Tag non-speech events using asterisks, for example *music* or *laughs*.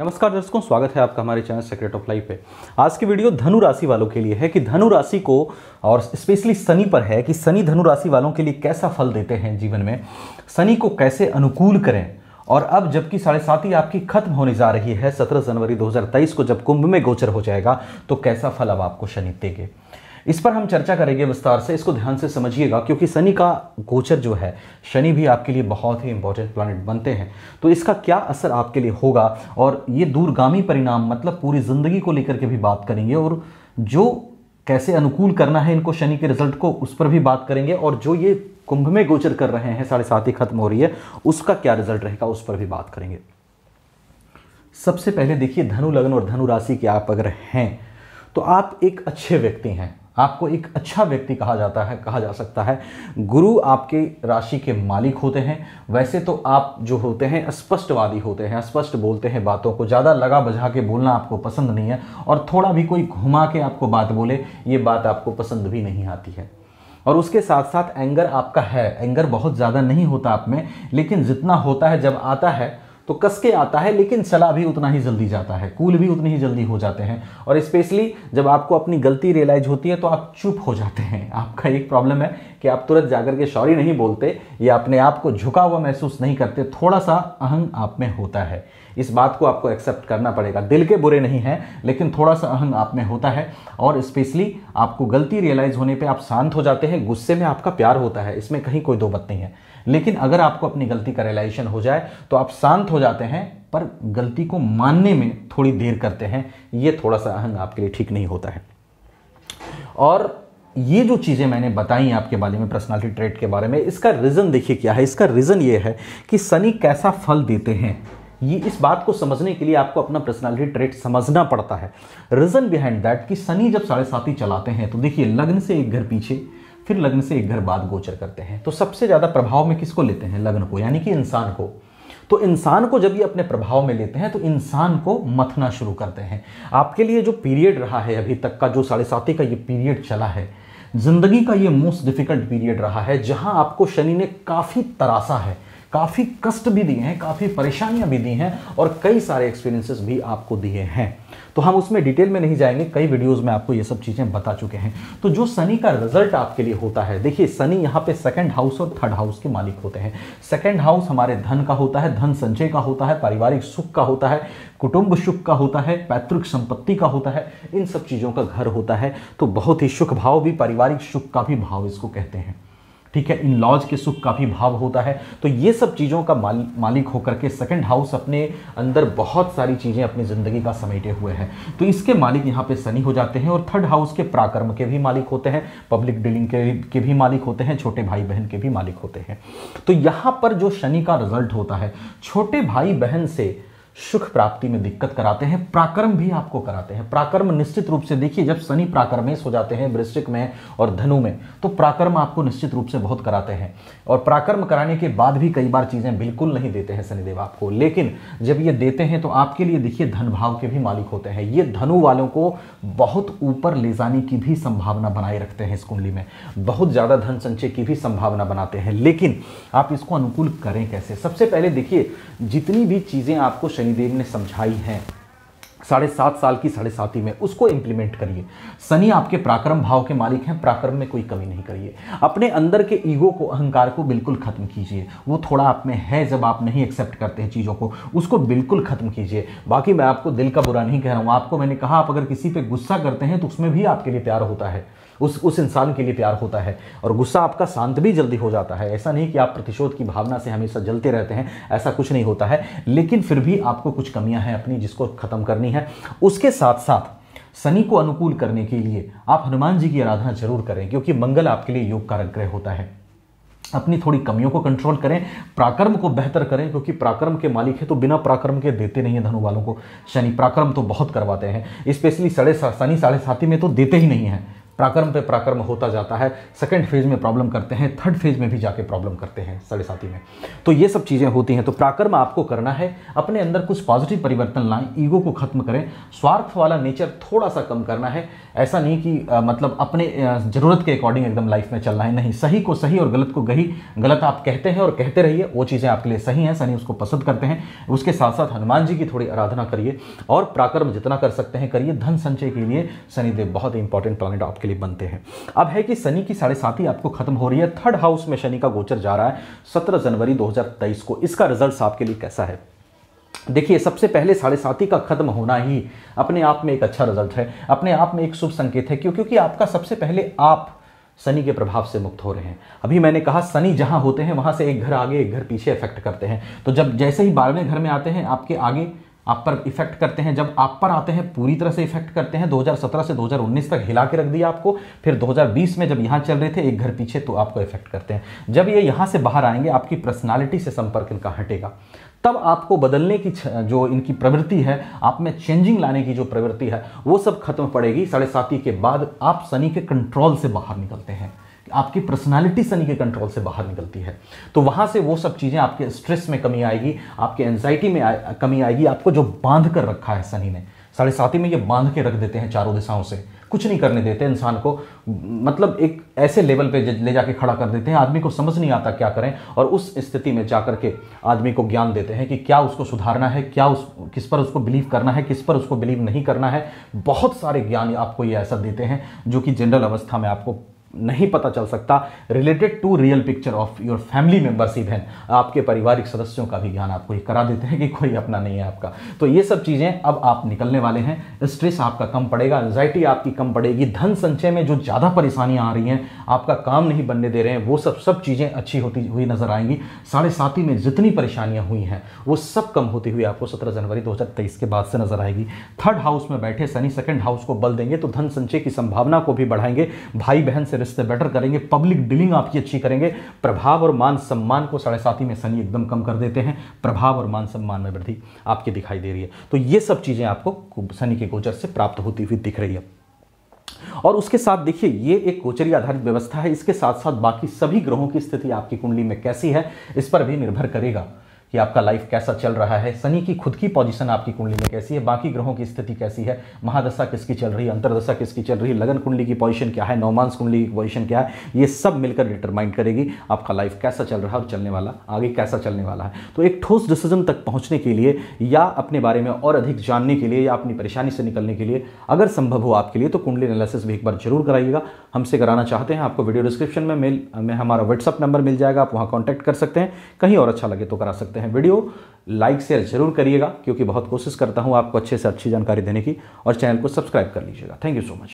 नमस्कार दर्शकों, स्वागत है आपका हमारे चैनल सेक्रेट ऑफ़ लाइफ पे। आज की वीडियो धनु राशि वालों के लिए है कि धनु राशि को, और स्पेशली शनि पर है कि शनि धनु राशि वालों के लिए कैसा फल देते हैं जीवन में, शनि को कैसे अनुकूल करें, और अब जबकि साढ़े साथी आपकी खत्म होने जा रही है, सत्रह जनवरी 2023 को जब कुंभ में गोचर हो जाएगा तो कैसा फल अब आपको शनि देंगे। इस पर हम चर्चा करेंगे विस्तार से। इसको ध्यान से समझिएगा, क्योंकि शनि का गोचर जो है, शनि भी आपके लिए बहुत ही इंपॉर्टेंट प्लानिट बनते हैं। तो इसका क्या असर आपके लिए होगा? और ये दूरगामी परिणाम मतलब पूरी ज़िंदगी को लेकर के भी बात करेंगे। और जो कैसे अनुकूल करना है इनको शनि के रिज़ल्ट को, उस पर भी बात करेंगे। और जो ये कुंभ में गोचर कर रहे हैं, साढ़े सात ही खत्म हो रही है, उसका क्या रिज़ल्ट रहेगा, उस पर भी बात करेंगे। सबसे पहले देखिए, धनु लग्न और धनु राशि के आप अगर हैं तो आप एक अच्छे व्यक्ति हैं। आपको एक अच्छा व्यक्ति कहा जाता है, कहा जा सकता है। गुरु आपके राशि के मालिक होते हैं। वैसे तो आप जो होते हैं स्पष्टवादी होते हैं स्पष्ट बोलते हैं बातों को। ज़्यादा लगा बजा के बोलना आपको पसंद नहीं है और थोड़ा भी कोई घुमा के आपको बात बोले, ये बात आपको पसंद भी नहीं आती है। और उसके साथ साथ एंगर आपका है। एंगर बहुत ज़्यादा नहीं होता आप में, लेकिन जितना होता है, जब आता है तो कस के आता है, लेकिन चला भी उतना ही जल्दी जाता है, कूल भी उतनी ही जल्दी हो जाते हैं। और स्पेशली जब आपको अपनी गलती रियलाइज़ होती है तो आप चुप हो जाते हैं। *laughs* आपका एक प्रॉब्लम है कि आप तुरंत जाकर के सॉरी नहीं बोलते, या अपने आप को झुका हुआ महसूस नहीं करते थोड़ा सा अहंग आप में होता है। इस बात को आपको एक्सेप्ट करना पड़ेगा। दिल के बुरे नहीं हैं, लेकिन थोड़ा सा अहंग आप में होता है। और स्पेशली आपको गलती रियलाइज़ होने पर आप शांत हो जाते हैं। गुस्से में आपका प्यार होता है। इसमें कहीं कोई दो बात नहीं है। लेकिन अगर आपको अपनी गलती का रियलाइजेशन हो जाए तो आप शांत हो जाते हैं, पर गलती को मानने में थोड़ी देर करते हैं, ये थोड़ा सा अहंग आपके लिए ठीक नहीं होता है। और ये जो चीज़ें मैंने बताई आपके बारे में पर्सनालिटी ट्रेट के बारे में, इसका रीज़न देखिए क्या है, इसका रीज़न ये है कि शनि कैसा फल देते हैं। ये इस बात को समझने के लिए आपको अपना पर्सनालिटी ट्रेट समझना पड़ता है। रीज़न बिहाइंड दैट कि शनि जब साढ़े साथी चलाते हैं तो देखिए, लग्न से एक घर पीछे फिर लग्न से एक घर बाद गोचर करते हैं। तो सबसे ज़्यादा प्रभाव में किसको लेते हैं? लग्न को, यानी कि इंसान को। तो इंसान को जब ये अपने प्रभाव में लेते हैं तो इंसान को मथना शुरू करते हैं। आपके लिए जो पीरियड रहा है अभी तक का, जो साढ़े साथी का ये पीरियड चला है, ज़िंदगी का ये मोस्ट डिफ़िकल्ट पीरियड रहा है, जहाँ आपको शनि ने काफ़ी तरासा है। काफ़ी कष्ट भी दिए हैं, काफ़ी परेशानियाँ भी दी हैं और कई सारे एक्सपीरियंसेस भी आपको दिए हैं। तो हम उसमें डिटेल में नहीं जाएँगे, कई वीडियोस में आपको ये सब चीज़ें बता चुके हैं। तो जो शनि का रिज़ल्ट आपके लिए होता है, देखिए शनि यहाँ पे सेकंड हाउस और थर्ड हाउस के मालिक होते हैं। सेकंड हाउस हमारे धन का होता है, धन संचय का होता है, पारिवारिक सुख का होता है, कुटुंब सुख का होता है, पैतृक संपत्ति का होता है, इन सब चीज़ों का घर होता है। तो बहुत ही सुख भाव भी, पारिवारिक सुख का भी भाव इसको कहते हैं। ठीक है इन लॉज के सुख का भी भाव होता है। तो ये सब चीज़ों का माल, मालिक होकर के सेकंड हाउस अपने अंदर बहुत सारी चीज़ें अपनी ज़िंदगी का समेटे हुए हैं। तो इसके मालिक यहाँ पे शनि हो जाते हैं और थर्ड हाउस के पराक्रम के भी मालिक होते हैं पब्लिक डीलिंग के के भी मालिक होते हैं छोटे भाई बहन के भी मालिक होते हैं। तो यहाँ पर जो शनि का रिज़ल्ट होता है छोटे भाई बहन से सुख प्राप्ति में दिक्कत कराते हैं, प्राक्रम भी आपको कराते हैं। प्राक्रम निश्चित रूप से, देखिए, जब शनि प्राक्रमेश हो जाते हैं वृश्चिक में और धनु में तो प्राक्रम आपको निश्चित रूप से बहुत कराते हैं। और प्राक्रम कराने के बाद भी कई बार चीज़ें बिल्कुल नहीं देते हैं शनिदेव आपको। लेकिन जब ये देते हैं तो आपके लिए, देखिए, धन भाव के भी मालिक होते हैं। ये धनु वालों को बहुत ऊपर ले जाने की भी संभावना बनाए रखते हैं इस कुंडली में। बहुत ज़्यादा धन संचय की भी संभावना बनाते हैं। लेकिन आप इसको अनुकूल करें कैसे? सबसे पहले, देखिए, जितनी भी चीज़ें आपको शनिदेव ने समझाई हैं। साढ़े सात साल की साढ़े साथी में उसको इंप्लीमेंट करिए। शनि आपके पराक्रम भाव के मालिक हैं, पराक्रम में कोई कमी नहीं करिए। अपने अंदर के ईगो को, अहंकार को बिल्कुल खत्म कीजिए। वो थोड़ा आप में है जब आप नहीं एक्सेप्ट करते हैं चीज़ों को, उसको बिल्कुल खत्म कीजिए। बाकी मैं आपको दिल का बुरा नहीं कह रहा हूँ। आपको मैंने कहा, आप अगर किसी पर गुस्सा करते हैं तो उसमें भी आपके लिए प्यार होता है। उस उस इंसान के लिए प्यार होता है और गुस्सा आपका शांत भी जल्दी हो जाता है। ऐसा नहीं कि आप प्रतिशोध की भावना से हमेशा जलते रहते हैं, ऐसा कुछ नहीं होता है, लेकिन फिर भी आपको कुछ कमियाँ हैं अपनी जिसको ख़त्म करनी है। उसके साथ साथ शनि को अनुकूल करने के लिए आप हनुमान जी की आराधना ज़रूर करें, क्योंकि मंगल आपके लिए योग कारक ग्रह होता है। अपनी थोड़ी कमियों को कंट्रोल करें, प्राक्रम को बेहतर करें, क्योंकि प्राक्रम के मालिक है तो बिना प्राक्रम के देते नहीं है धनु वालों को। शनि प्राक्रम तो बहुत करवाते हैं स्पेशली साढ़े शनि साढ़े साथी में तो देते ही नहीं है। प्राकर्म पे प्राकर्म होता जाता है सेकंड फ़ेज़ में प्रॉब्लम करते हैं थर्ड फ़ेज़ में भी जाके प्रॉब्लम करते हैं साढ़े साथी में। तो ये सब चीज़ें होती हैं तो प्राकर्म आपको करना है अपने अंदर कुछ पॉजिटिव परिवर्तन लाएँ ईगो को खत्म करें स्वार्थ वाला नेचर थोड़ा सा कम करना है। ऐसा नहीं कि आ, मतलब अपने ज़रूरत के अकॉर्डिंग एकदम लाइफ में चलना है नहीं सही को सही और गलत को गही गलत आप कहते हैं और कहते रहिए वो चीज़ें आपके लिए सही हैं सनी उसको पसंद करते हैं। उसके साथ साथ हनुमान जी की थोड़ी आराधना करिए और प्राकर्म जितना कर सकते हैं करिए धन संचय के लिए शनिदेव बहुत इंपॉर्टेंट प्लानिट आपके लिए बनते हैं। अब है कि शनि की साढ़े साथी आपको खत्म हो रही है। थर्ड हाउस में शनि का गोचर जा रहा है। सत्रह जनवरी दो को। इसका रिज़ल्ट आपके लिए कैसा है? देखिए, सबसे पहले साढ़े साथी का खत्म होना ही अपने आप में एक अच्छा रिज़ल्ट है। अपने आप में एक शुभ संकेत है, क्यों? क्योंकि आपका सबसे पहले आप शनि के प्रभाव से मुक्त हो रहे हैं। अभी मैंने कहा, शनि जहाँ होते हैं, वहाँ से एक घर आगे, एक घर पीछे इफ़ेक्ट करते हैं। तो जब जैसे ही बारहवें घर में आते हैं, आपके आगे आप पर इफ़ेक्ट करते हैं। जब आप पर आते हैं, पूरी तरह से इफ़ेक्ट करते हैं 2017 से 2019 तक हिला के रख दिया आपको। फिर 2020 में जब यहाँ चल रहे थे, एक घर पीछे तो आपको इफ़ेक्ट करते हैं। जब ये यहाँ से बाहर आएँगे, आपकी पर्सनालिटी से संपर्क इनका हटेगा। तब आपको बदलने की जो इनकी प्रवृत्ति है, आप में चेंजिंग लाने की जो प्रवृत्ति है, वो सब खत्म पड़ेगी। साढ़े के बाद आप शनि के कंट्रोल से बाहर निकलते हैं। आपकी पर्सनालिटी सनी के कंट्रोल से बाहर निकलती है। तो वहाँ से वो सब चीज़ें आपके स्ट्रेस में कमी आएगी आपके एंजाइटी में आ, कमी आएगी आपको जो बाँध कर रखा है सनी ने साढ़े साथी में ये बाँध के रख देते हैं चारों दिशाओं से कुछ नहीं करने देते इंसान को मतलब एक ऐसे लेवल पे ले जाके खड़ा कर देते हैं आदमी को समझ नहीं आता क्या करें और उस स्थिति में जाकर के आदमी को ज्ञान देते हैं कि क्या उसको सुधारना है क्या उस किस पर उसको बिलीव करना है किस पर उसको बिलीव नहीं करना है। बहुत सारे ज्ञान आपको ये ऐसा देते हैं जो कि जनरल अवस्था में आपको नहीं पता चल सकता related to real picture of your family members even आपके पारिवारिक सदस्यों का भी ज्ञान आपको ये करा देते हैं कि कोई अपना नहीं है आपका। तो ये सब चीज़ें अब आप निकलने वाले हैं स्ट्रेस आपका कम पड़ेगा एंजाइटी आपकी कम पड़ेगी, धन संचय में जो ज़्यादा परेशानियाँ आ रही हैं, आपका काम नहीं बनने दे रहे हैं, वो सब सब चीज़ें अच्छी होती हुई नज़र आएँगी। साढ़े साथी में जितनी परेशानियाँ हुई हैं, वो सब कम होती हुई आपको सत्रह जनवरी दो हज़ार तेईस के बाद से नज़र आएगी। थर्ड हाउस में बैठे सनी सेकेंड हाउस को बल देंगे तो धन संचय की संभावना को भी बढ़ाएँगे। भाई बहन से रिश्ते बेटर करेंगे पब्लिक डीलिंग आपकी अच्छी करेंगे। प्रभाव और मान सम्मान को साढ़े साथी में शनि एकदम कम कर देते हैं। प्रभाव और मान सम्मान में वृद्धि आपकी दिखाई दे रही है। तो ये सब चीज़ें आपको शनि के गोचर से प्राप्त होती हुई दिख रही है। और उसके साथ देखिए, ये एक गोचरी आधारित व्यवस्था है। इसके साथ साथ बाकी सभी ग्रहों की स्थिति आपकी कुंडली में कैसी है, इस पर भी निर्भर करेगा। कि आपका लाइफ कैसा चल रहा है। शनि की खुद की पोजीशन आपकी कुंडली में कैसी है? बाकी ग्रहों की स्थिति कैसी है? महादशा किसकी चल रही है? अंतरदशा किसकी चल रही है? लगन कुंडली की पोजीशन क्या है? नौमांस कुंडली की पोजीशन क्या है? ये सब मिलकर डिटरमाइन करेगी आपका लाइफ कैसा चल रहा है और चलने वाला, आगे कैसा चलने वाला है। तो एक ठोस डिसीज़न तक पहुँचने के लिए या अपने बारे में और अधिक जानने के लिए या अपनी परेशानी से निकलने के लिए, अगर संभव हो आपके लिए तो कुंडली एनालिसिस भी एक बार ज़रूर कराइएगा। हमसे कराना चाहते हैं, आपको वीडियो डिस्क्रिप्शन में मेल में हमारा व्हाट्सअप नंबर मिल जाएगा, आप वहाँ कॉन्टैक्ट कर सकते हैं। कहीं और अच्छा लगे तो करा हैं। वीडियो लाइक शेयर ज़रूर करिएगा, क्योंकि बहुत कोशिश करता हूँ आपको अच्छे से अच्छी जानकारी देने की, और चैनल को सब्सक्राइब कर लीजिएगा। Thank you so much